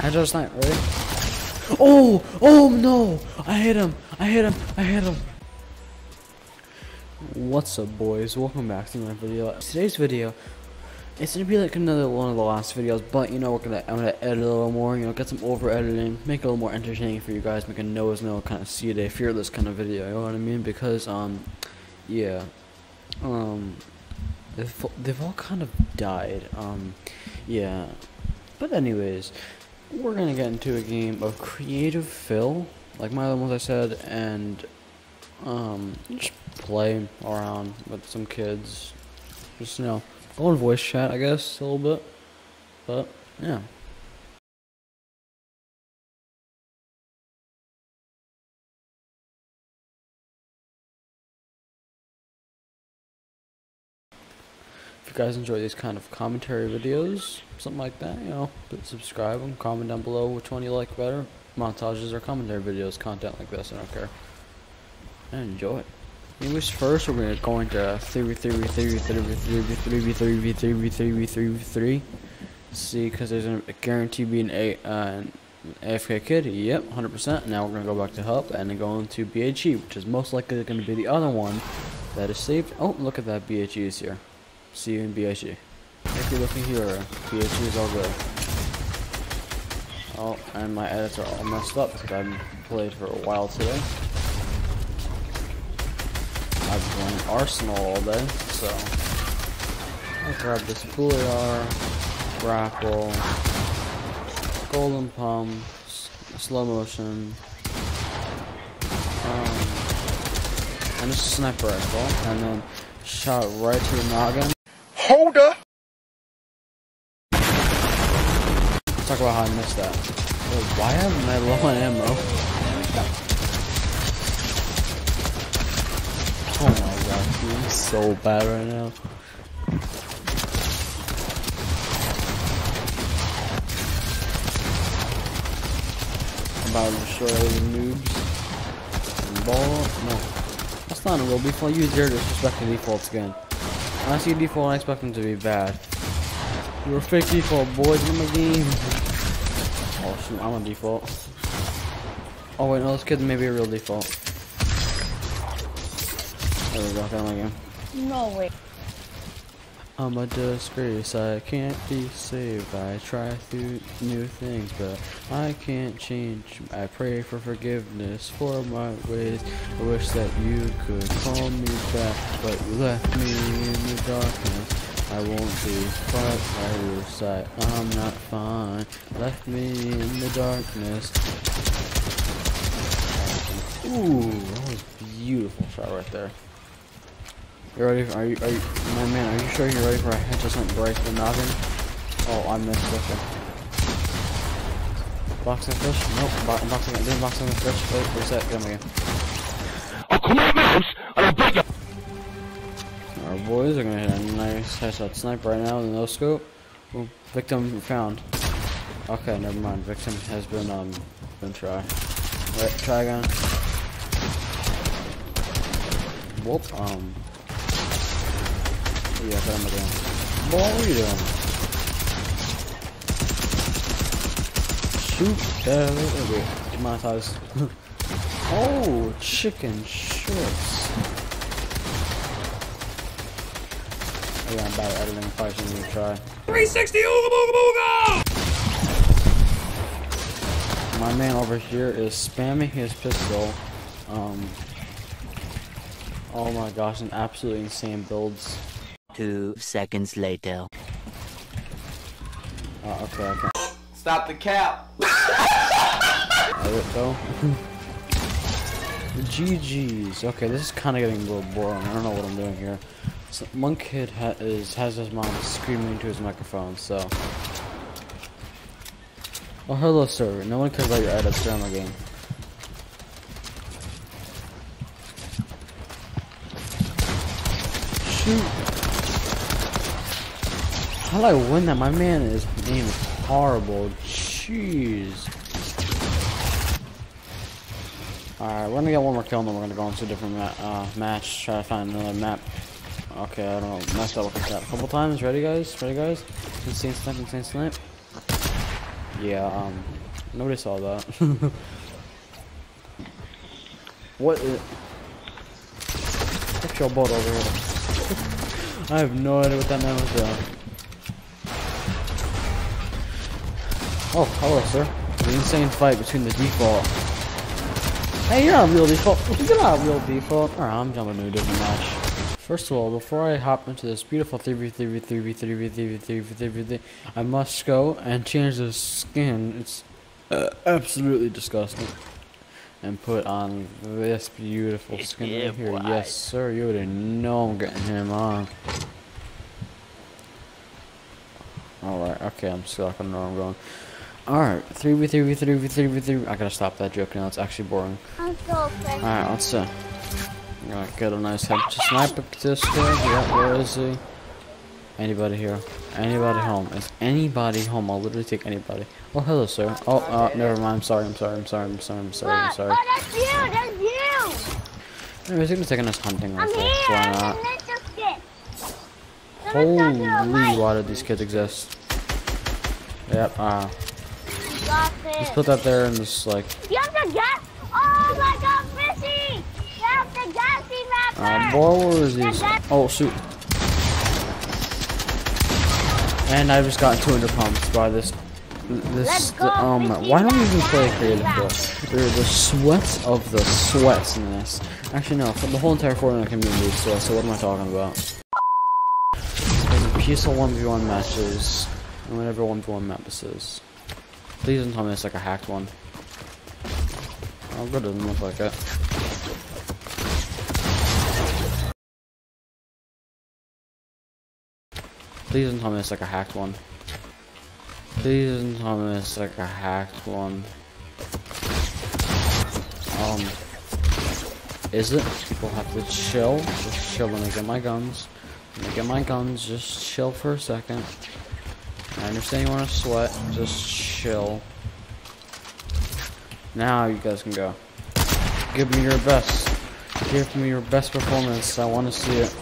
I just not ready. Oh, oh no! I hit him! I hit him! I hit him! What's up, boys? Welcome back to my video. Today's video, it's gonna be like another one of the last videos, but you know we're gonna I'm gonna edit a little more. You know, get some over editing, make it a little more entertaining for you guys, make a nose no kind of see a fearless kind of video. You know what I mean? Because um, yeah, um, they've they've all kind of died. Um, yeah, but anyways we're gonna get into a game of creative fill, like my other ones I said, and um, just play around with some kids. Just you know, go on voice chat, I guess, a little bit. But yeah. Guys enjoy these kind of commentary videos, something like that, you know, subscribe and comment down below which one you like better. Montages or commentary videos, content like this, I don't care. And enjoy. It. Anyways, first we're gonna go into 3 3 3 3 3 3 3 3 3 3 3 See, because there's a guarantee being a uh, AFK kid. Yep, 100%. Now we're gonna go back to Hub and then go into BHE, which is most likely gonna be the other one that is saved. Oh, look at that BHE is here. See you in BHE. If you're looking here, BHE is all good. Oh, and my edits are all messed up because I haven't played for a while today. I've been playing Arsenal all day, so I'll grab this Booyar, Grapple, Golden Pump, Slow Motion, um, and just a Sniper Rifle, and then shot right to the noggin. Hold up! Let's talk about how I missed that. Wait, why haven't I low on ammo? Oh my gosh, dude, so bad right now. I'm about to destroy the noobs. Ball? No. That's not a real default. Use your disrespect to defaults again. I see default, I expect them to be bad. You're a fake default, boys, in my game. Oh shoot, I'm on default. Oh wait, no, this kid may be a real default. There we go, got my game. No way. I'm a disgrace, I can't be saved. I try through new things, but I can't change. I pray for forgiveness for my ways. I wish that you could call me back, but you left me in the darkness. I won't be quite by your side. I'm not fine. Left me in the darkness. Ooh, that was beautiful shot right there. You ready? For, are you? Are you? My man, are you sure you're ready for a headshot something right the noggin? Oh, I missed. Okay. Boxing fish? Nope. Bo boxing. I didn't boxing the fish. Wait, reset. Him again. Oh, come on, man! I beg you! Our boys are gonna hit a nice headshot sniper right now with no scope. Ooh, victim found. Okay, never mind. Victim has been um been tried. Wait, try again. Whoop. Um. Yeah, got him again. Boy, what are you doing? Shoot that. Wait, monetize. oh, chicken shirts. Oh, yeah, I'm bad at editing. Probably shouldn't even try. 360 ooga booga booga! My man over here is spamming his pistol. Um. Oh my gosh, an absolutely insane builds. Two seconds later. Uh, okay, okay. Stop the cap. There we go. GG's. Okay, this is kind of getting a little boring. I don't know what I'm doing here. So one kid ha is has his mom screaming into his microphone, so. Oh, hello, sir. No one cares about your edits during my game. Shoot. How did I win that? My man is name is horrible. Jeez. Alright, we're gonna get one more kill and then we're gonna go into a different ma uh, match. Try to find another map. Okay, I don't know. Messed up with that a couple times. Ready, guys? Ready, guys? Insane snipe, insane snipe. Yeah, um, nobody saw that. what is... Get your butt over here. I have no idea what that man was doing. Oh, hello, sir. The insane fight between the default. Hey, you're not a real default. You're not a real default. Alright, I'm jumping into a different match. First of all, before I hop into this beautiful 3v3v3v3v3v3v3, I must go and change the skin. It's uh, absolutely disgusting. And put on this beautiful skin Yeah, right here. boy. Yes, sir. You already know I'm getting him on. Alright, okay, I'm stuck. I don't know where I'm going. Alright, 3v3v3v3v3. I gotta stop that joke now. It's actually boring. Alright, let's see. I'm gonna get a nice head to sniper this kid. Yeah, where is he? Anybody here? Anybody home? Is anybody home? I'll literally take anybody. Oh, hello, sir. Oh, uh, never mind. I'm sorry. I'm sorry. I'm sorry. I'm sorry. I'm sorry. I'm sorry. Oh, that's you. That's you. Anyways, gonna take a nice hunting I'm rifle. Why not? in this kid. Someone's talking to a Holy, do these kids exist? Yep. Uh, got let's this. put that there and just like. You have to get. Oh my God, fishy! You have to gassy mapper. Boy, where is these? Oh shoot. And I just got 200 pumps by this. This, go, um, why don't we even play creative though? They're the sweats of the sweats in this. Actually, no, the whole entire Fortnite community is sweat, so what am I talking about? There's peaceful 1v1 matches, and whatever 1v1 map this is. Please don't tell me it's like a hacked one. Oh, good, doesn't look like it. Please don't tell me it's like a hacked one. Please don't tell me it's like a hacked one. Um, is it? People have to chill. Just chill when I get my guns. When I get my guns, just chill for a second. I understand you want to sweat. Just chill. Now you guys can go. Give me your best. Give me your best performance. I want to see it.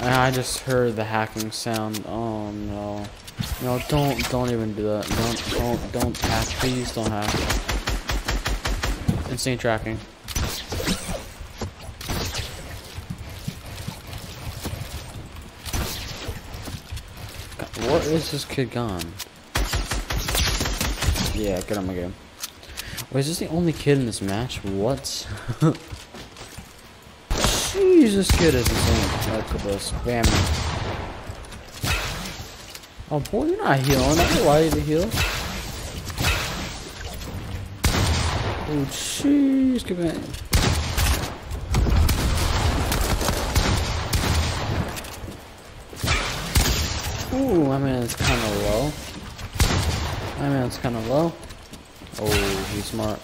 And I just heard the hacking sound. Oh no. No, don't don't even do that. Don't don't don't hack. Please don't hack. Insane tracking. Where is this kid gone? Yeah, get him again. Wait, is this the only kid in this match? What? This kid is insane. Look at this. Spamming. Oh boy, you're not healing. I don't why you to heal. Oh jeez, come in. Ooh, I mean it's kind of low. I mean it's kind of low. Oh, he's smart.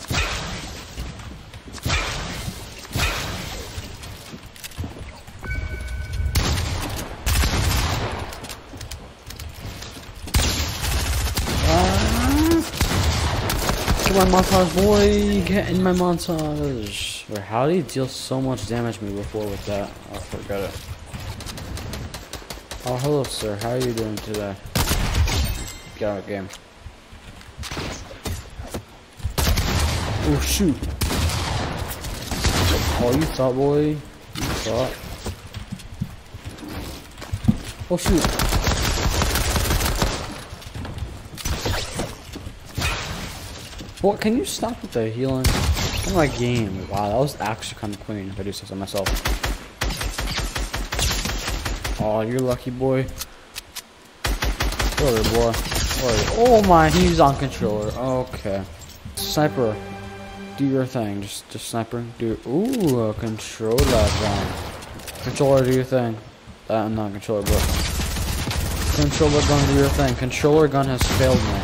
Get my montage, boy! Get in my montage! Wait, how did he deal so much damage me before with that? I forgot it. Oh, hello, sir. How are you doing today? Get out of game. Oh, shoot! Oh, you thought, boy. You thought. Oh, shoot! What? Can you stop with the healing? In my game. Wow, that was actually kind of clean if I do say so myself. Oh, you're lucky, boy. Where, boy? Where? Oh my, he's on controller. Okay. Sniper, do your thing. Just, just sniper. Do. Ooh, a controller gun. Controller, do your thing. Uh, not controller, but controller gun, do your thing. Controller gun has failed me.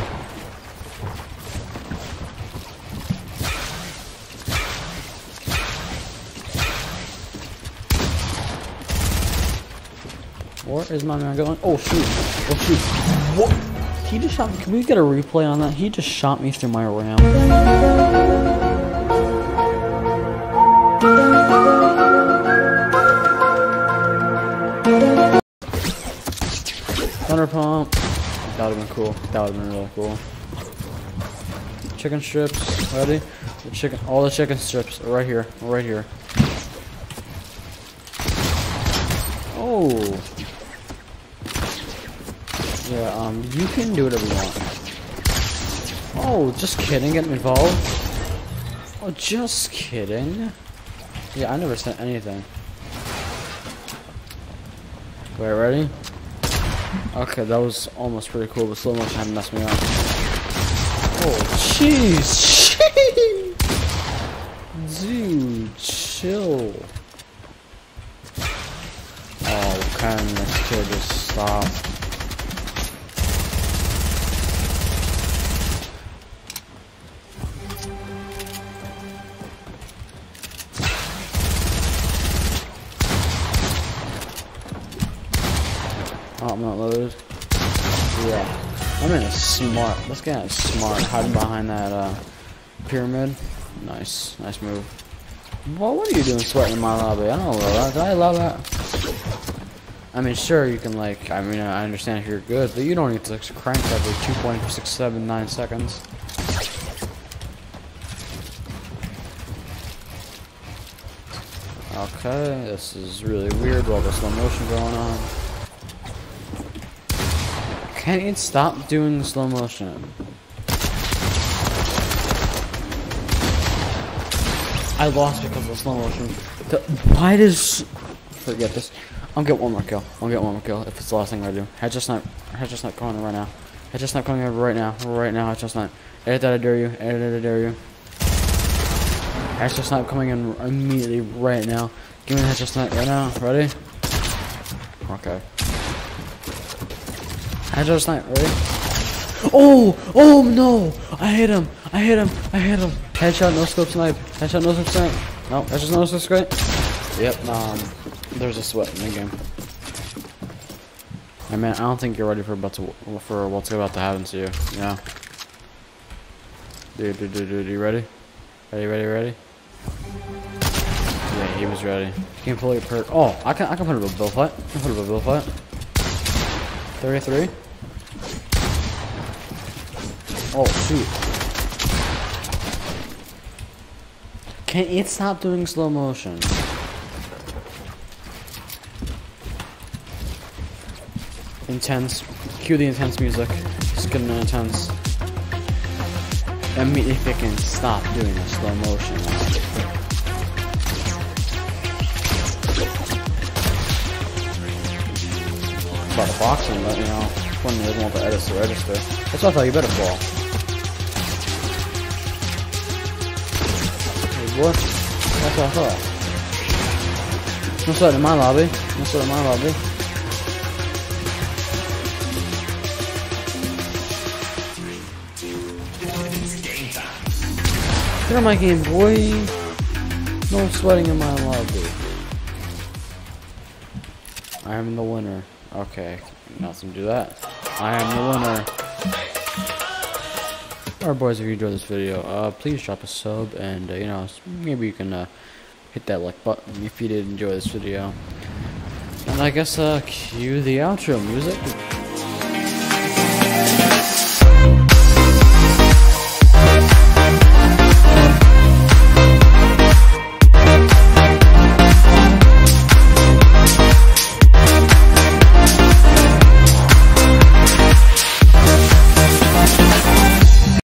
Where is my man going? Oh shoot! Oh shoot! What? He just shot me. Can we get a replay on that? He just shot me through my ram. That That would have been cool. That would have been really cool. Chicken strips, ready? The chicken, all the chicken strips right here, right here. Oh. Yeah, um, you can do whatever you want. Oh, just kidding, get involved. Oh, just kidding. Yeah, I never sent anything. Wait, ready? Okay, that was almost pretty cool, but slow motion had messed me up. Oh, jeez, dude, chill. Oh, can this kid just stop? Yeah. I'm in a smart. This guy is smart. Hiding behind that uh, pyramid. Nice. Nice move. Well, what are you doing sweating in my lobby? I don't know that. I allow that? I mean, sure, you can, like, I mean, I understand if you're good, but you don't need to like, crank every 2.679 seconds. Okay, this is really weird while the slow motion going on. Can it stop doing slow motion? I lost because of slow motion. The, why does... Forget this. I'll get one more kill. I'll get one more kill if it's the last thing I do. Headshot snipe. Headshot snipe coming in right now. Headshot snipe coming in right now. Right now, headshot snipe. Edit that, I dare you. Edit that, I dare you. Headshot snipe coming in immediately right now. Give me the headshot snipe right now. Ready? Okay. Headshot snipe? Oh! Oh no! I hit him! I hit him! I hit him! Headshot, no scope snipe. Headshot, no scope snipe. No, headshot, no scope snipe. Yep, um, there's a sweat in the game. I mean, I don't think you're ready for about to for what's about to happen to you. Yeah. Dude, dude, dude, dude, you ready? Ready, ready, ready? Yeah, he was ready. You can pull your perk. Oh, I can, I can put up a bill fight. I can put up a bill fight. 33. Oh, shoot. Can it stop doing slow motion? Intense. Cue the intense music. Just getting intense. Immediately if it can stop doing the slow motion. About the boxing, but you know, one doesn't want the edits to register. That's why I thought you better fall. Boy. That's what I thought. No sweat in my lobby. No sweat in my lobby. Get on my game, boy. No sweating in my lobby. I am the winner. Okay, nothing to do that. I am the winner. Alright boys, if you enjoyed this video, uh, please drop a sub and, uh, you know, maybe you can, uh, hit that like button if you did enjoy this video. And I guess, uh, cue the outro music.